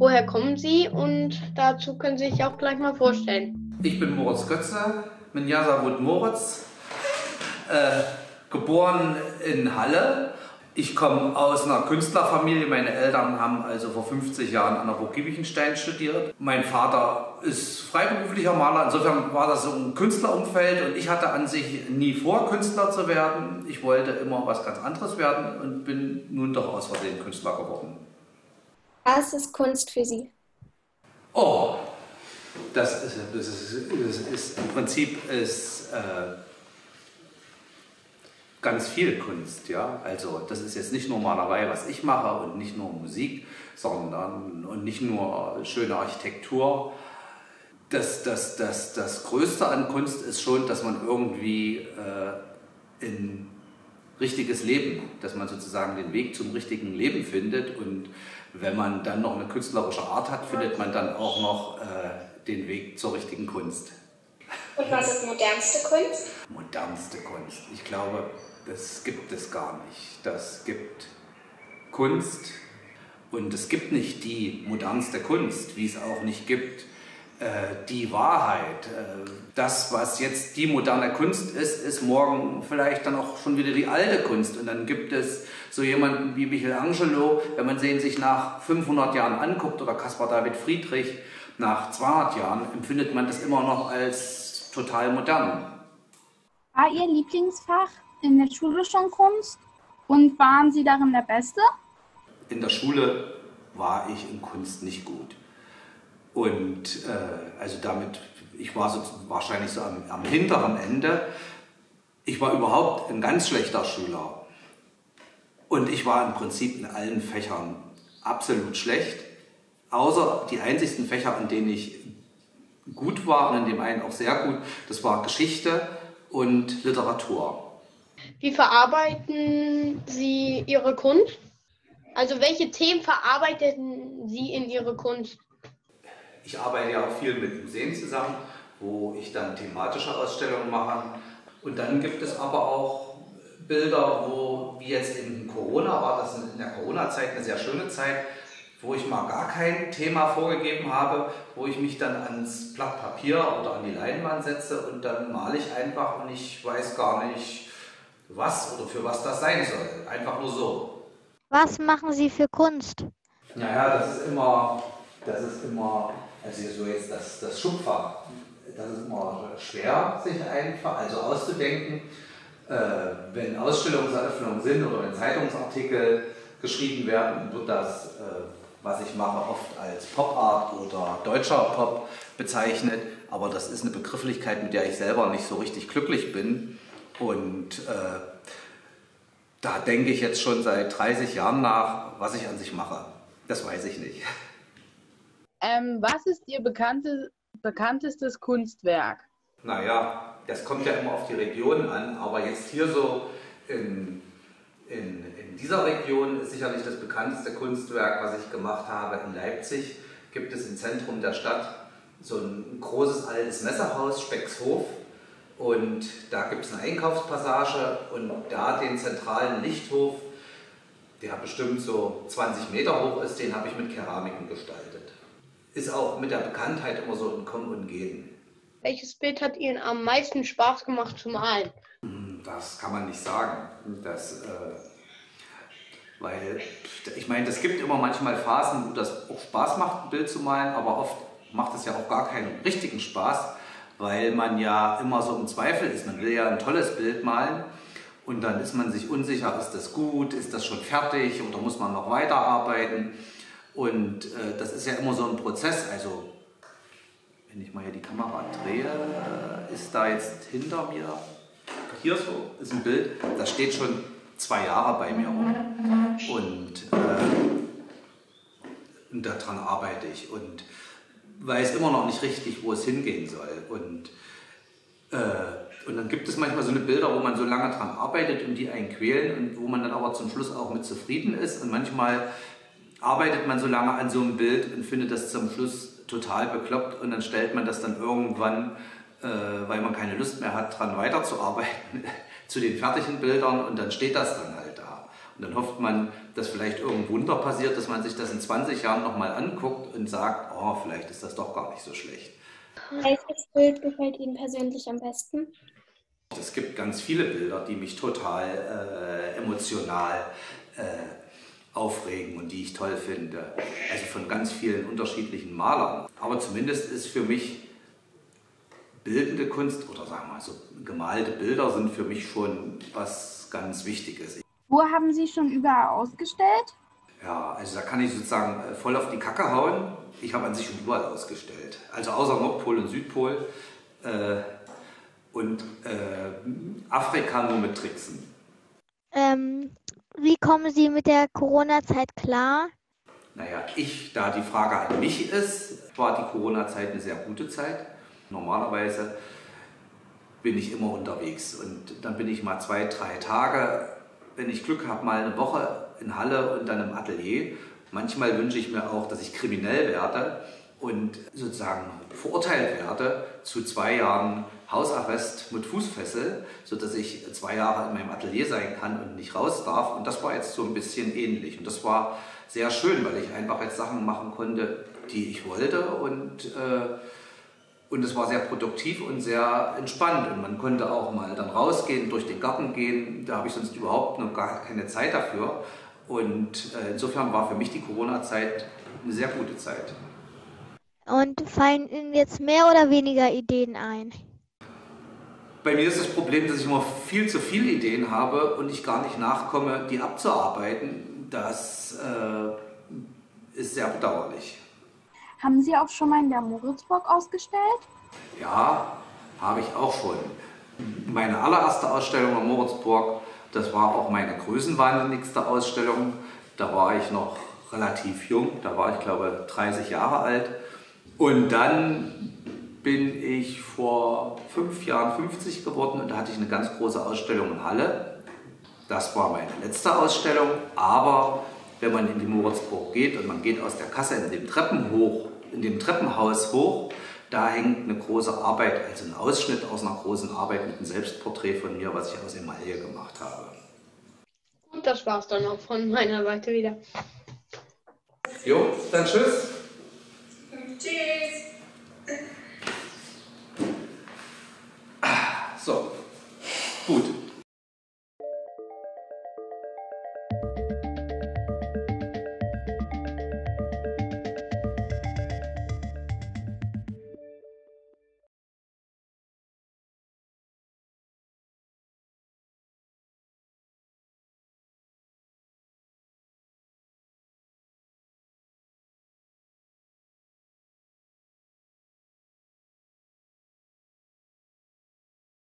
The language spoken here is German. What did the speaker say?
Woher kommen Sie? Und dazu können Sie sich auch gleich mal vorstellen. Ich bin Moritz Götze, bin Jasawut Moritz, äh, geboren in Halle. Ich komme aus einer Künstlerfamilie. Meine Eltern haben also vor 50 Jahren an der Burg Giebichenstein studiert. Mein Vater ist freiberuflicher Maler. Insofern war das so ein Künstlerumfeld und ich hatte an sich nie vor, Künstler zu werden. Ich wollte immer was ganz anderes werden und bin nun doch aus Versehen Künstler geworden. Was ist Kunst für Sie? Oh, das ist, das ist, das ist im Prinzip ist, äh, ganz viel Kunst. Ja? Also das ist jetzt nicht nur Malerei, was ich mache und nicht nur Musik, sondern und nicht nur schöne Architektur. Das, das, das, das Größte an Kunst ist schon, dass man irgendwie äh, in richtiges Leben, dass man sozusagen den Weg zum richtigen Leben findet und wenn man dann noch eine künstlerische Art hat, findet man dann auch noch äh, den Weg zur richtigen Kunst. Und was ist modernste Kunst? Modernste Kunst. Ich glaube, das gibt es gar nicht. Das gibt Kunst und es gibt nicht die modernste Kunst, wie es auch nicht gibt äh, die Wahrheit. Äh, das, was jetzt die moderne Kunst ist, ist morgen vielleicht dann auch schon wieder die alte Kunst. Und dann gibt es so jemanden wie Michelangelo, wenn man den sich nach 500 Jahren anguckt, oder Caspar David Friedrich nach 200 Jahren, empfindet man das immer noch als total modern. War Ihr Lieblingsfach in der Schule schon Kunst? Und waren Sie darin der Beste? In der Schule war ich in Kunst nicht gut. Und äh, also damit, ich war so, wahrscheinlich so am, am hinteren Ende. Ich war überhaupt ein ganz schlechter Schüler. Und ich war im Prinzip in allen Fächern absolut schlecht. Außer die einzigsten Fächer, in denen ich gut war und in dem einen auch sehr gut, das war Geschichte und Literatur. Wie verarbeiten Sie Ihre Kunst? Also welche Themen verarbeiten Sie in Ihre Kunst? Ich arbeite ja auch viel mit Museen zusammen, wo ich dann thematische Ausstellungen mache. Und dann gibt es aber auch Bilder, wo, wie jetzt in Corona war, das in der Corona-Zeit eine sehr schöne Zeit, wo ich mal gar kein Thema vorgegeben habe, wo ich mich dann ans Blatt Papier oder an die Leinwand setze und dann male ich einfach und ich weiß gar nicht, was oder für was das sein soll. Einfach nur so. Was machen Sie für Kunst? Naja, das ist immer, das ist immer also so jetzt das, das Schubfach, das ist immer schwer, sich einfach, also auszudenken. Äh, wenn Ausstellungseröffnungen sind oder wenn Zeitungsartikel geschrieben werden, wird das, äh, was ich mache, oft als Pop Art oder deutscher Pop bezeichnet. Aber das ist eine Begrifflichkeit, mit der ich selber nicht so richtig glücklich bin. Und äh, da denke ich jetzt schon seit 30 Jahren nach, was ich an sich mache. Das weiß ich nicht. Ähm, was ist Ihr bekannte, bekanntestes Kunstwerk? Naja, das kommt ja immer auf die Region an, aber jetzt hier so in, in, in dieser Region ist sicherlich das bekannteste Kunstwerk, was ich gemacht habe in Leipzig. Gibt es im Zentrum der Stadt so ein großes altes Messerhaus, Speckshof. Und da gibt es eine Einkaufspassage und da den zentralen Lichthof, der bestimmt so 20 Meter hoch ist, den habe ich mit Keramiken gestaltet ist auch mit der Bekanntheit immer so ein Kommen und Gehen. Welches Bild hat Ihnen am meisten Spaß gemacht zu malen? Hm, das kann man nicht sagen. Das, äh, weil, ich meine, es gibt immer manchmal Phasen, wo das auch Spaß macht, ein Bild zu malen, aber oft macht es ja auch gar keinen richtigen Spaß, weil man ja immer so im Zweifel ist. Man will ja ein tolles Bild malen und dann ist man sich unsicher, ist das gut, ist das schon fertig oder muss man noch weiterarbeiten. Und äh, das ist ja immer so ein Prozess. Also, wenn ich mal hier die Kamera drehe, äh, ist da jetzt hinter mir, hier so ist ein Bild, das steht schon zwei Jahre bei mir rum. Und, äh, und daran arbeite ich und weiß immer noch nicht richtig, wo es hingehen soll. Und, äh, und dann gibt es manchmal so eine Bilder, wo man so lange dran arbeitet und die einen quälen und wo man dann aber zum Schluss auch mit zufrieden ist. Und manchmal arbeitet man so lange an so einem Bild und findet das zum Schluss total bekloppt und dann stellt man das dann irgendwann, äh, weil man keine Lust mehr hat, dran weiterzuarbeiten, zu den fertigen Bildern und dann steht das dann halt Und dann hofft man, dass vielleicht irgendein Wunder passiert, dass man sich das in 20 Jahren nochmal anguckt und sagt, oh, vielleicht ist das doch gar nicht so schlecht. Welches Bild gefällt Ihnen persönlich am besten? Es gibt ganz viele Bilder, die mich total äh, emotional äh, aufregen und die ich toll finde. Also von ganz vielen unterschiedlichen Malern. Aber zumindest ist für mich bildende Kunst oder sagen wir mal so gemalte Bilder sind für mich schon was ganz Wichtiges. Wo haben Sie schon überall ausgestellt? Ja, also da kann ich sozusagen äh, voll auf die Kacke hauen. Ich habe an sich schon überall ausgestellt. Also außer Nordpol und Südpol. Äh, und äh, Afrika nur mit Tricksen. Ähm, wie kommen Sie mit der Corona-Zeit klar? Naja, ich, da die Frage an mich ist, war die Corona-Zeit eine sehr gute Zeit. Normalerweise bin ich immer unterwegs und dann bin ich mal zwei, drei Tage, wenn ich Glück habe, mal eine Woche in Halle und dann im Atelier. Manchmal wünsche ich mir auch, dass ich kriminell werde und sozusagen verurteilt werde zu zwei Jahren Hausarrest mit Fußfessel, sodass ich zwei Jahre in meinem Atelier sein kann und nicht raus darf. Und das war jetzt so ein bisschen ähnlich. Und das war sehr schön, weil ich einfach jetzt Sachen machen konnte, die ich wollte. Und, äh, und es war sehr produktiv und sehr entspannt. Und man konnte auch mal dann rausgehen, durch den Garten gehen. Da habe ich sonst überhaupt noch gar keine Zeit dafür. Und äh, insofern war für mich die Corona-Zeit eine sehr gute Zeit. Und fallen Ihnen jetzt mehr oder weniger Ideen ein? Bei mir ist das Problem, dass ich immer viel zu viele Ideen habe und ich gar nicht nachkomme, die abzuarbeiten. Das äh, ist sehr bedauerlich. Haben Sie auch schon mal in der Moritzburg ausgestellt? Ja, habe ich auch schon. Meine allererste Ausstellung in Moritzburg, das war auch meine größenwahnsinnigste Ausstellung. Da war ich noch relativ jung, da war ich glaube 30 Jahre alt. Und dann bin ich vor fünf Jahren 50 geworden und da hatte ich eine ganz große Ausstellung in Halle. Das war meine letzte Ausstellung, aber wenn man in die Moritzburg geht und man geht aus der Kasse in dem Treppen hoch, in dem Treppenhaus hoch, da hängt eine große Arbeit, also ein Ausschnitt aus einer großen Arbeit mit einem Selbstporträt von mir, was ich aus Emaille gemacht habe. Und das war's dann auch von meiner Seite wieder. Jo, dann tschüss. Tschüss. So, gut.